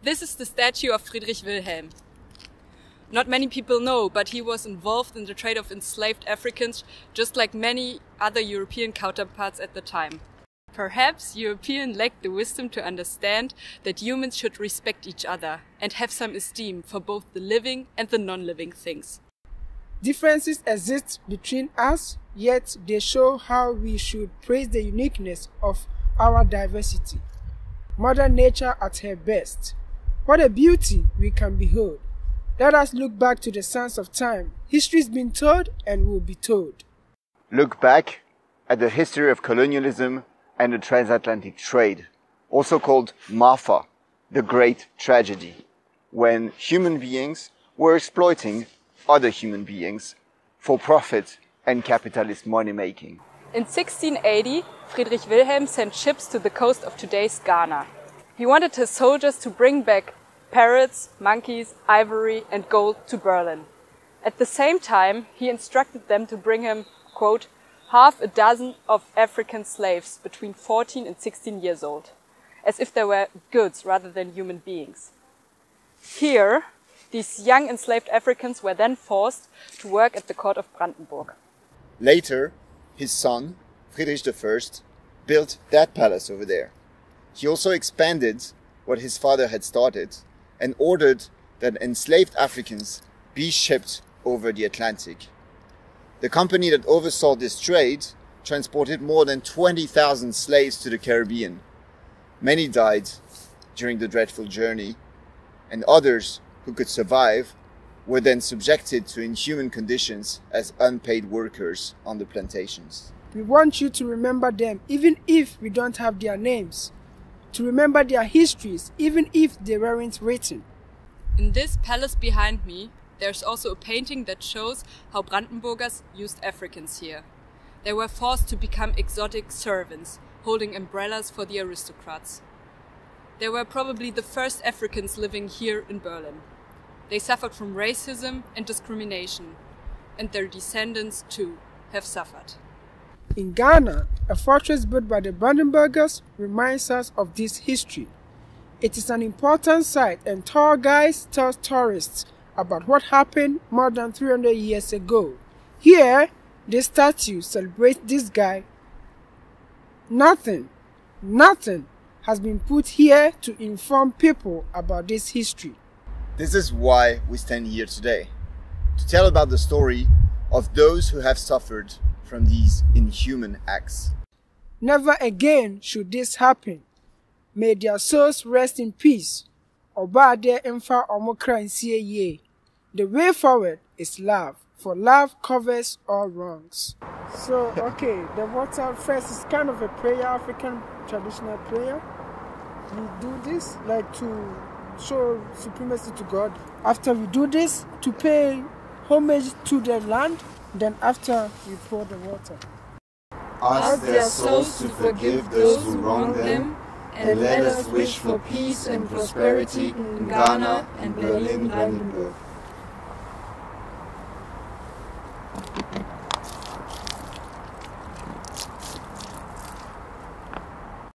This is the statue of Friedrich Wilhelm. Not many people know, but he was involved in the trade of enslaved Africans, just like many other European counterparts at the time. Perhaps Europeans lacked the wisdom to understand that humans should respect each other and have some esteem for both the living and the non-living things. Differences exist between us, yet they show how we should praise the uniqueness of our diversity. Mother Nature at her best. What a beauty we can behold. Let us look back to the sands of time. History's been told and will be told. Look back at the history of colonialism and the transatlantic trade, also called Maafa, the Great Tragedy, when human beings were exploiting other human beings for profit and capitalist money making. In 1680, Friedrich Wilhelm sent ships to the coast of today's Ghana. He wanted his soldiers to bring back parrots, monkeys, ivory and gold to Berlin. At the same time, he instructed them to bring him, quote, half a dozen of African slaves between 14 and 16 years old, as if they were goods rather than human beings. Here, these young enslaved Africans were then forced to work at the court of Brandenburg. Later, his son, Friedrich I, built that palace over there. He also expanded what his father had started and ordered that enslaved Africans be shipped over the Atlantic. The company that oversaw this trade transported more than 20,000 slaves to the Caribbean. Many died during the dreadful journey, and others who could survive were then subjected to inhuman conditions as unpaid workers on the plantations. We want you to remember them even if we don't have their names to remember their histories, even if they weren't written. In this palace behind me, there's also a painting that shows how Brandenburgers used Africans here. They were forced to become exotic servants, holding umbrellas for the aristocrats. They were probably the first Africans living here in Berlin. They suffered from racism and discrimination, and their descendants too have suffered. In Ghana, a fortress built by the Brandenburgers reminds us of this history. It is an important site and tour guides tell tourists about what happened more than 300 years ago. Here, the statue celebrates this guy. Nothing, nothing has been put here to inform people about this history. This is why we stand here today, to tell about the story of those who have suffered from these inhuman acts. Never again should this happen. May their souls rest in peace. Obade emfa omokra ye. The way forward is love, for love covers all wrongs. So, okay, the water first is kind of a prayer, African traditional prayer. We do this like to show supremacy to God. After we do this, to pay homage to the land, then after we pour the water. Ask their souls to forgive those who wrong them, and let us wish for peace and prosperity in Ghana and Berlin Brandenburg.